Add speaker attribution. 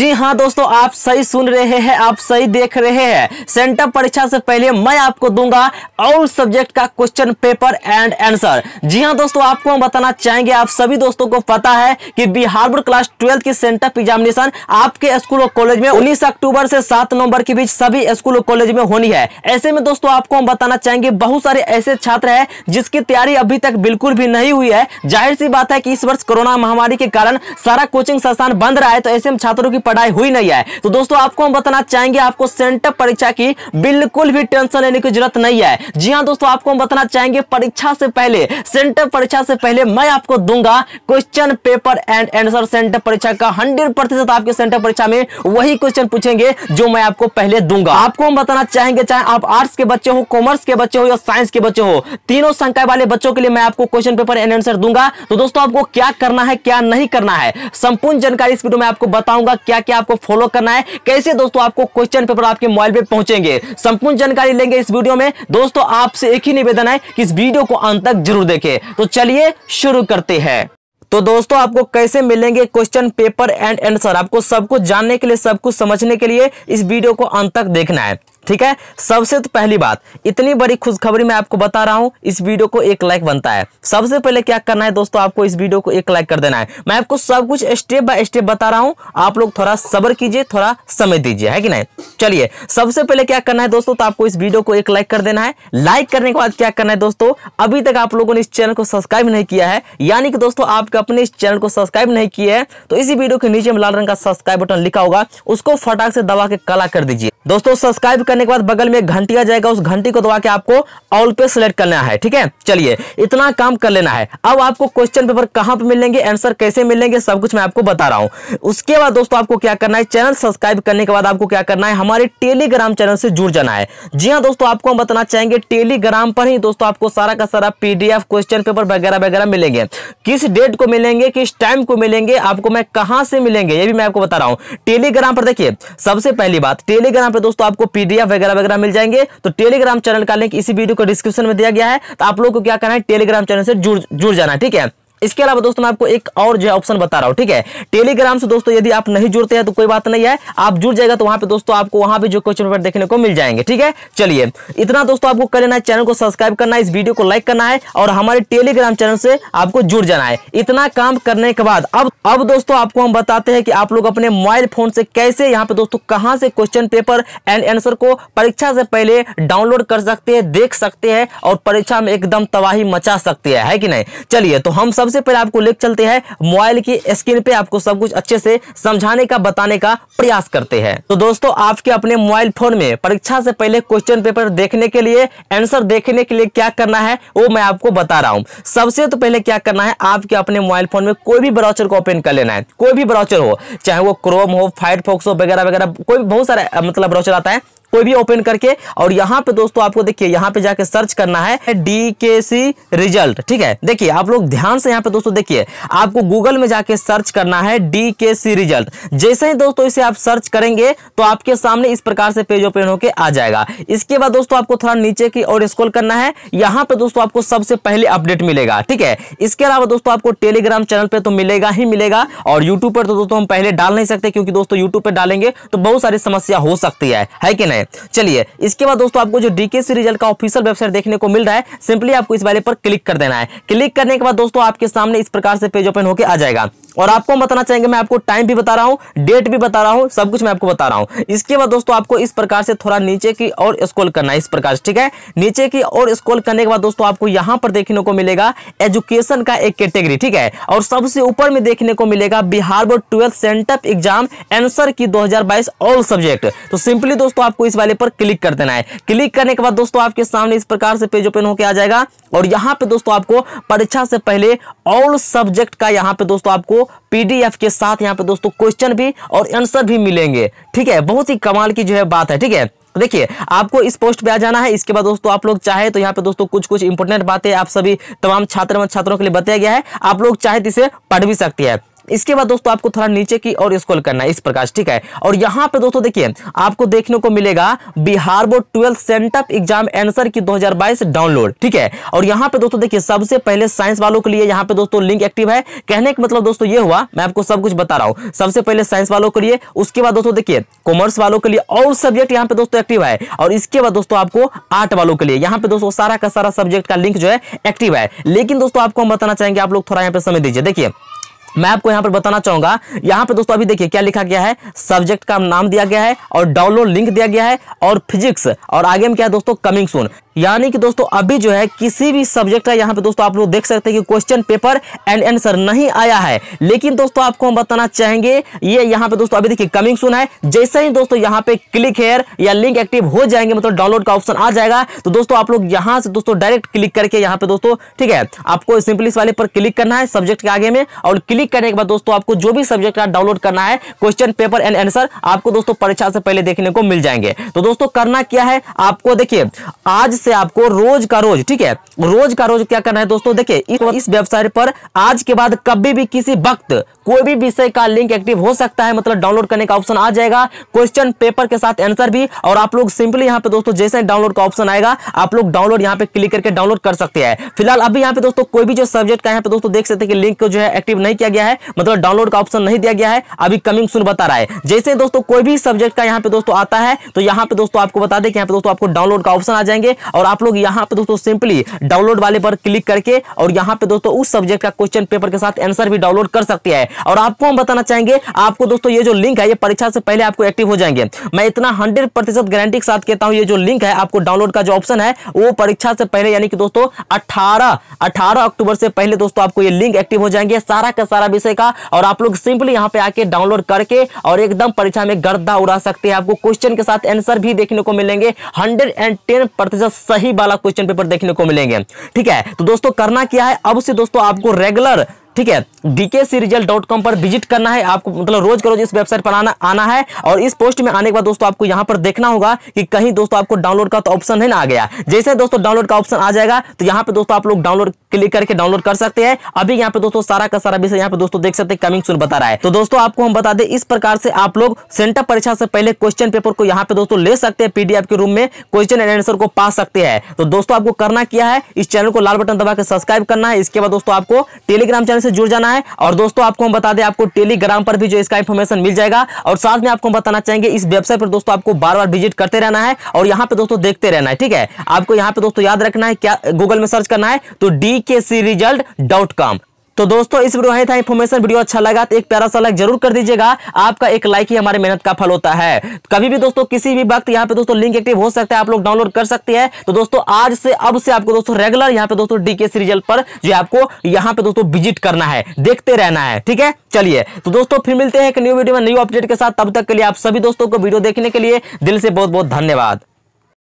Speaker 1: जी हाँ दोस्तों, आप सही सुन रहे हैं, आप सही देख रहे हैं। सेंटर परीक्षा से पहले मैं आपको दूँगा ऑल सब्जेक्ट का क्वेश्चन पेपर एंड आंसर। जी हाँ दोस्तों, आपको हम बताना चाहेंगे, आप सभी दोस्तों को पता है कि बिहार बोर्ड क्लास ट्वेल्थ की सेंटर एग्जामिनेशन आपके स्कूल और कॉलेज में 19 अक्टूबर से सात नवंबर के बीच सभी स्कूल और कॉलेज में होनी है। ऐसे में दोस्तों, आपको हम बताना चाहेंगे, बहुत सारे ऐसे छात्र है जिसकी तैयारी अभी तक बिल्कुल भी नहीं हुई है। ज़ाहिर सी बात है कि इस वर्ष कोरोना महामारी के कारण सारा कोचिंग संस्थान बंद रहा है तो ऐसे में छात्रों की पढ़ाई हुई नहीं है। तो दोस्तों, आपको हम बताना चाहेंगे, आपको सेंटर परीक्षा की बिल्कुल भी टेंशन लेने की ज़रूरत नहीं है। जी हाँ दोस्तों, आपको हम बताना चाहेंगे, परीक्षा से पहले, सेंटर परीक्षा से पहले मैं आपको दूँगा question paper and answer centre परीक्षा का। हंड्रेड प्रतिशत आपके सेंटर परीक्षा में वही क्वेश्चन पूछेंगे जो मैं आपको पहले दूँगा। आपको हम बताना चाहेंगे, चाहे आप आर्ट्स के बच्चे हो, कॉमर्स के बच्चे हो या साइंस के बच्चे हो, तीनों संख्या वाले बच्चों के लिए मैं आपको क्वेश्चन पेपर एंड आंसर दूँगा। तो दोस्तों, आपको क्या करना है, क्या नहीं करना है, संपूर्ण जानकारी इस वीडियो में आपको बताऊँगा, क्या क्या आपको फॉलो करना है। कैसे दोस्तों आपको क्वेश्चन पेपर आपके मोबाइल पे पहुँचेंगे? संपूर्ण जानकारी लेंगे इस वीडियो में। दोस्तों, आपसे एक ही निवेदन है कि इस वीडियो को अंत तक ज़रूर देखें। तो चलिए शुरू करते हैं। तो दोस्तों, आपको कैसे मिलेंगे क्वेश्चन पेपर एंड आंसर आपको सब कुछ जानने के लिए, सब कुछ समझने के लिए इस वीडियो को अंत तक देखना है। ठीक है? सबसे तो पहली बात, इतनी बड़ी खुशखबरी मैं आपको बता रहा हूँ, इस वीडियो को एक लाइक बनता है। सबसे पहले क्या करना है दोस्तों, आपको इस वीडियो को एक लाइक कर देना है। मैं आपको सब कुछ स्टेप बाय स्टेप बता रहा हूँ। आप लोग थोड़ा सब्र कीजिए, थोड़ा समय दीजिए, है कि नहीं? चलिए, सबसे पहले क्या करना है दोस्तों तो आपको इस वीडियो को एक लाइक कर देना है। लाइक करने के बाद क्या करना है दोस्तों, अभी तक आप लोगों ने इस चैनल को सब्सक्राइब नहीं किया है, यानी कि दोस्तों, आपके अपने इस चैनल को सब्सक्राइब नहीं किया है तो इसी वीडियो के नीचे में लाल रंग का सब्सक्राइब बटन लिखा होगा, उसको फटाक से दबा के कला कर दीजिए। दोस्तों सब्सक्राइब करने के बाद बगल में घंटी आ जाएगा, उस घंटी को दबा के आपको ऑल पे सिलेक्ट करना है, ठीक है? चलिए, इतना काम कर लेना है। अब आपको क्वेश्चन पेपर कहाँ पे मिलेंगे आंसर कैसे मिलेंगे सब कुछ मैं आपको बता रहा हूँ। उसके बाद दोस्तों, आपको क्या करना है चैनल सब्सक्राइब करने के बाद आपको क्या करना है, हमारे टेलीग्राम चैनल से जुड़ जाना है। जी हाँ दोस्तों, आपको हम बताना चाहेंगे टेलीग्राम पर ही दोस्तों, आपको सारा का सारा पीडीएफ क्वेश्चन पेपर वगैरह वगैरह मिलेंगे। किस डेट को मिलेंगे, किस टाइम को मिलेंगे, आपको मैं कहाँ से मिलेंगे, ये भी मैं आपको बता रहा हूँ। टेलीग्राम पर देखिए, सबसे पहली बात टेलीग्राम पर दोस्तों आपको पीडीएफ वगैरह वगैरह मिल जाएँगे। तो टेलीग्राम चैनल का लिंक इसी वीडियो को डिस्क्रिप्शन में दिया गया है। तो आप लोग को क्या करना है? टेलीग्राम चैनल से जुड़ जुड़ जाना, ठीक है? इसके अलावा दोस्तों, मैं आपको एक और जो है ऑप्शन बता रहा हूँ, ठीक है? टेलीग्राम से दोस्तों, यदि आप नहीं जुड़ते हैं तो कोई बात नहीं है। आप जुड़ जाएगा तो वहाँ पे दोस्तों, आपको वहाँ पे जो क्वेश्चन पेपर देखने को मिल जाएँगे, ठीक है? चलिए, इतना दोस्तों, आपको कर लेना है चैनल को सब्सक्राइब करना है, इस वीडियो को लाइक करना है, और हमारे टेलीग्राम चैनल से आपको जुड़ जाना है। इतना काम करने के बाद, अब अब दोस्तों, आपको हम बताते हैं कि आप लोग अपने मोबाइल फ़ोन से कैसे, यहाँ पे दोस्तों, कहाँ से क्वेश्चन पेपर एंड आंसर को परीक्षा से पहले डाउनलोड कर सकते हैं, देख सकते हैं, और परीक्षा में एकदम तबाही मचा सकते हैं, है कि नहीं? चलिए तो हम सबसे पहले आपको लेकर चलते हैं मोबाइल की स्क्रीन पे, आपको सब कुछ अच्छे से समझाने का, बताने का प्रयास करते हैं। तो दोस्तों, आपके अपने मोबाइल फ़ोन में परीक्षा से पहले क्वेश्चन पेपर देखने के लिए आंसर देखने के लिए क्या करना है, वो मैं आपको बता रहा हूँ। सबसे तो पहले क्या करना है, आपके अपने मोबाइल फ़ोन में कोई भी ब्राउचर को ओपन कर लेना है। कोई भी ब्राउचर हो, चाहे वो क्रोम हो फायरफॉक्स हो, वगैरह वगैरह, कोई बहुत सारा मतलब ब्राउचर आता है कोई भी ओपन करके, और यहाँ पे दोस्तों आपको देखिए, यहाँ पे जाके सर्च करना है डी के सी रिज़ल्ट, ठीक है? देखिए, आप लोग ध्यान से यहाँ पे दोस्तों देखिए, आपको गूगल में जाके सर्च करना है डी के सी रिज़ल्ट। जैसे ही दोस्तों इसे आप सर्च करेंगे तो आपके सामने इस प्रकार से पेज ओपन होकर आ जाएगा। इसके बाद दोस्तों आपको थोड़ा नीचे की और स्क्रॉल करना है, यहाँ पे दोस्तों आपको सबसे पहले अपडेट मिलेगा, ठीक है? इसके अलावा दोस्तों आपको टेलीग्राम चैनल पे तो मिलेगा ही मिलेगा, और यूट्यूब पर तो दोस्तों हम पहले डाल नहीं सकते, क्योंकि दोस्तों यूट्यूब पर डालेंगे तो बहुत सारी समस्या हो सकती है कि नहीं? चलिए, इसके बाद दोस्तों आपको जो डीकेसी रिज़ल्ट का ऑफिशियल वेबसाइट देखने को मिल रहा है सिंपली आपको इस वाले पर क्लिक कर देना है। क्लिक करने के बाद दोस्तों आपके सामने इस प्रकार से पेज ओपन होकर आ जाएगा। और आपको बताना चाहेंगे, मैं आपको टाइम भी बता रहा हूँ डेट भी बता रहा हूँ, सब कुछ मैं आपको बता रहा हूँ। इसके बाद दोस्तों आपको इस प्रकार से थोड़ा नीचे की और स्क्रॉल करना है, इस प्रकार से, ठीक है? नीचे की और स्क्रॉल करने के बाद दोस्तों आपको यहाँ पर देखने को मिलेगा एजुकेशन का एक कैटेगरी ठीक है? और सबसे ऊपर में देखने को मिलेगा Bihar board twelfth centre exam answer key 2022 all subject तो सिंपली दोस्तों आपको इस वाले पर क्लिक कर देना है। क्लिक करने के बाद दोस्तों आपके सामने इस प्रकार से पेज ओपन होकर आ जाएगा। और यहाँ पे दोस्तों आपको परीक्षा से पहले ऑल सब्जेक्ट का यहाँ पे दोस्तों आपको पीडीएफ के साथ यहाँ पे दोस्तों क्वेश्चन भी और आंसर भी मिलेंगे। ठीक है? बहुत ही कमाल की जो है बात है। ठीक है? तो देखिए, आपको इस पोस्ट पे आ जाना है। इसके बाद दोस्तों आप लोग चाहे तो यहाँ पे दोस्तों कुछ कुछ इंपोर्टेंट बातें आप सभी तमाम छात्र छात्रों के लिए बताया गया है। आप लोग चाहे तो इसे पढ़ भी सकती हैं। इसके बाद दोस्तों आपको थोड़ा नीचे की और स्क्रॉल करना है, इस प्रकार, ठीक है? और यहाँ पे दोस्तों देखिए, आपको देखने को मिलेगा Bihar board twelfth sent up exam answer key 2022 download, ठीक है? और यहाँ पे दोस्तों देखिए, सबसे पहले साइंस वालों के लिए यहाँ पे दोस्तों लिंक एक्टिव है। कहने का मतलब दोस्तों ये हुआ, मैं आपको सब कुछ बता रहा हूँ। सबसे पहले साइंस वालों के लिए, उसके बाद दोस्तों देखिए, कॉमर्स वालों के लिए और सब्जेक्ट यहाँ पे दोस्तों एक्टिव है। और इसके बाद दोस्तों आपको आर्ट वालों के लिए, यहाँ पे दोस्तों सारा का सारा सब्जेक्ट का लिंक जो है, एक्टिव है। लेकिन दोस्तों आपको हम बताना चाहेंगे, आप लोग थोड़ा यहाँ पे समय दीजिए। देखिए मैं आपको यहाँ पर बताना चाहूँगा, यहाँ पर दोस्तों अभी देखिए क्या लिखा गया है सब्जेक्ट का नाम दिया गया है और डाउनलोड लिंक दिया गया है और फिजिक्स और आगे में क्या है दोस्तों कमिंग सुन यानी कि दोस्तों, अभी जो है किसी भी सब्जेक्ट का यहाँ पे दोस्तों आप लोग देख सकते हैं कि क्वेश्चन पेपर एंड आंसर नहीं आया है। लेकिन दोस्तों, आपको हम बताना चाहेंगे, ये यहाँ पे दोस्तों, अभी देखिए कमिंग सुन है। जैसे ही दोस्तों यहाँ पे क्लिक हेयर या लिंक एक्टिव हो जाएँगे मतलब डाउनलोड का ऑप्शन आ जाएगा तो दोस्तों आप लोग यहाँ से दोस्तों डायरेक्ट क्लिक करके यहाँ पे दोस्तों, ठीक है, आपको सिंपली इस वाले पर क्लिक करना है सब्जेक्ट के आगे में। और क्लिक करने के बाद दोस्तों, आपको जो भी सब्जेक्ट का डाउनलोड करना है क्वेश्चन पेपर एंड आंसर आपको दोस्तों परीक्षा से पहले देखने को मिल जाएँगे। तो दोस्तों, करना क्या है? आपको देखिए, आज से आपको रोज का रोज, ठीक है? रोज का रोज क्या करना है दोस्तों? देखिए, इस वेबसाइट पर आज के बाद कभी भी किसी वक्त कोई भी विषय का लिंक एक्टिव हो सकता है मतलब डाउनलोड करने का ऑप्शन आ जाएगा, क्वेश्चन पेपर के साथ आंसर भी, और आप लोग सिंपली यहाँ पे दोस्तों, जैसे डाउनलोड का ऑप्शन आएगा, आप लोग डाउनलोड यहाँ पे क्लिक करके डाउनलोड कर सकते हैं। फ़िलहाल अभी यहाँ पे दोस्तों, कोई भी जो सब्जेक्ट का यहाँ पे दोस्तों, देख सकते हैं कि लिंक को जो है एक्टिव नहीं किया गया है मतलब डाउनलोड का ऑप्शन नहीं दिया गया है, अभी कमिंग सुन बता रहा है। जैसे दोस्तों, कोई भी सब्जेक्ट का यहाँ पे दोस्तों आता है तो यहाँ पे दोस्तों, आपको बता दें कि यहाँ पे दोस्तों, आपको डाउनलोड का ऑप्शन आ जाएँगे। और आप लोग यहाँ पे दोस्तों सिंपली डाउनलोड वाले पर क्लिक करके और यहाँ पे दोस्तों उस सब्जेक्ट का क्वेश्चन पेपर के साथ आंसर भी डाउनलोड कर सकते हैं। और आपको हम बताना चाहेंगे, आपको दोस्तों ये जो लिंक है, ये परीक्षा से पहले आपको एक्टिव हो जाएँगे। मैं इतना हंड्रेड प्रतिशत गारंटी के साथ कहता हूँ, ये जो लिंक है, आपको डाउनलोड का जो ऑप्शन है, वो परीक्षा से पहले यानी कि दोस्तों अठारह अठारह अक्टूबर से पहले दोस्तों आपको ये लिंक एक्टिव हो जाएँगे, सारा का सारा विषय का। और आप लोग सिंपली यहाँ पे आके डाउनलोड करके और एकदम परीक्षा में गर्दा उड़ा सकते हैं। आपको क्वेश्चन के साथ आंसर भी देखने को मिलेंगे हंड्रेड एंड टेन प्रतिशत सही वाला क्वेश्चन पेपर देखने को मिलेंगे। ठीक है? तो दोस्तों, करना क्या है? अब से दोस्तों, आपको रेगुलर ठीक है कॉम पर विज़िट करना है, आपको मतलब रोज करो इस वेबसाइट पर आना आना है और इस पोस्ट में आने के बाद दोस्तों आपको यहाँ पर देखना होगा कि कहीं दोस्तों आपको डाउनलोड का तो ऑप्शन है ना आ गया। जैसे दोस्तों डाउनलोड का ऑप्शन आ जाएगा तो यहाँ पे दोस्तों आप लोग डाउनलोड क्लिक करके डाउनलोड कर सकते हैं। अभी यहाँ पे दोस्तों सारा का सारा विषय यहाँ पे दोस्तों देख सकते हैं कमिंग सुन बता रहा है। तो दोस्तों आपको हम बता दें, इस प्रकार से आप लोग सेंटर परीक्षा से पहले क्वेश्चन पेपर को यहाँ पे दोस्तों ले सकते हैं पीडीएफ के रूम में क्वेश्चन एंड आंसर को पा सकते हैं। तो दोस्तों आपको करना क्या है, इस चैनल को लाल बटन दबा के सब्सक्राइब करना है। इसके बाद दोस्तों आपको टेलीग्राम चैनल से जुड़ जाना है। और दोस्तों, आपको हम बता दें, आपको टेलीग्राम पर भी जो इसका इन्फॉर्मेशन मिल जाएगा। और साथ में आपको बताना चाहेंगे, इस वेबसाइट पर दोस्तों आपको बार बार विज़िट करते रहना है। और यहाँ पे दोस्तों देखते रहना है, ठीक है? आपको यहाँ पे दोस्तों याद रखना है, क्या गूगल में सर्च करना है तो डी के सी रिज़ल्ट डॉट कॉम तो दोस्तों, इस वीडियो था इन्फॉर्मेशन वीडियो अच्छा लगा तो एक प्यारा सा लाइक ज़रूर कर दीजिएगा। आपका एक लाइक ही हमारे मेहनत का फल होता है। कभी भी दोस्तों, किसी भी वक्त यहाँ पे दोस्तों लिंक एक्टिव हो सकता है, आप लोग डाउनलोड कर सकते हैं। तो दोस्तों, आज से, अब से आपको दोस्तों रेगुलर यहाँ पे दोस्तों डीके रिज़ल्ट पर जो आपको यहाँ पे दोस्तों विज़िट करना है, देखते रहना है, ठीक है? चलिए तो दोस्तों, फिर मिलते हैं एक न्यू वीडियो में न्यू अपडेट के साथ। तब तक के लिए आप सभी दोस्तों को वीडियो देखने के लिए दिल से बहुत बहुत धन्यवाद।